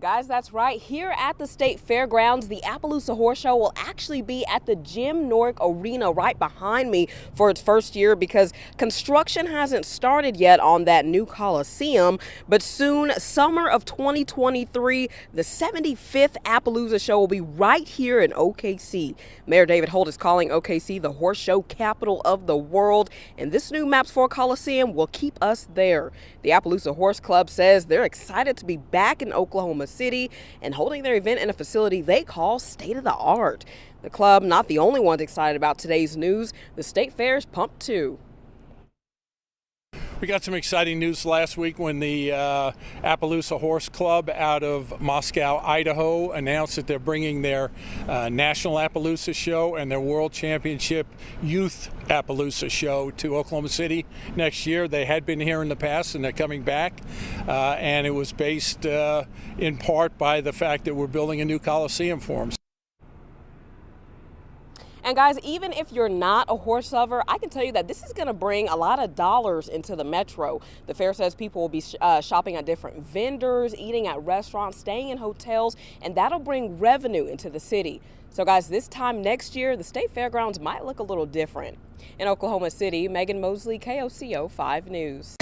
Guys, that's right. Here at the State Fairgrounds, the Appaloosa Horse Show will actually be at the Jim Norick Arena right behind me for its first year because construction hasn't started yet on that new Coliseum. But soon, summer of 2023, the 75th Appaloosa Show will be right here in OKC. Mayor David Holt is calling OKC the horse show capital of the world, and this new Maps 4 Coliseum will keep us there. The Appaloosa Horse Club says they're excited to be back in Oklahoma City and holding their event in a facility they call state of the art. The club, not the only ones excited about today's news, the state fair is pumped too. We got some exciting news last week when the uh, Appaloosa Horse Club out of Moscow, Idaho, announced that they're bringing their uh, National Appaloosa Show and their World Championship Youth Appaloosa Show to Oklahoma City next year. They had been here in the past and they're coming back, uh, and it was based uh, in part by the fact that we're building a new Coliseum for them. And guys, even if you're not a horse lover, I can tell you that this is going to bring a lot of dollars into the metro. The fair says people will be sh uh, shopping at different vendors, eating at restaurants, staying in hotels, and that'll bring revenue into the city. So guys, this time next year, the state fairgrounds might look a little different. In Oklahoma City, Megan Mosley, KOCO 5 News.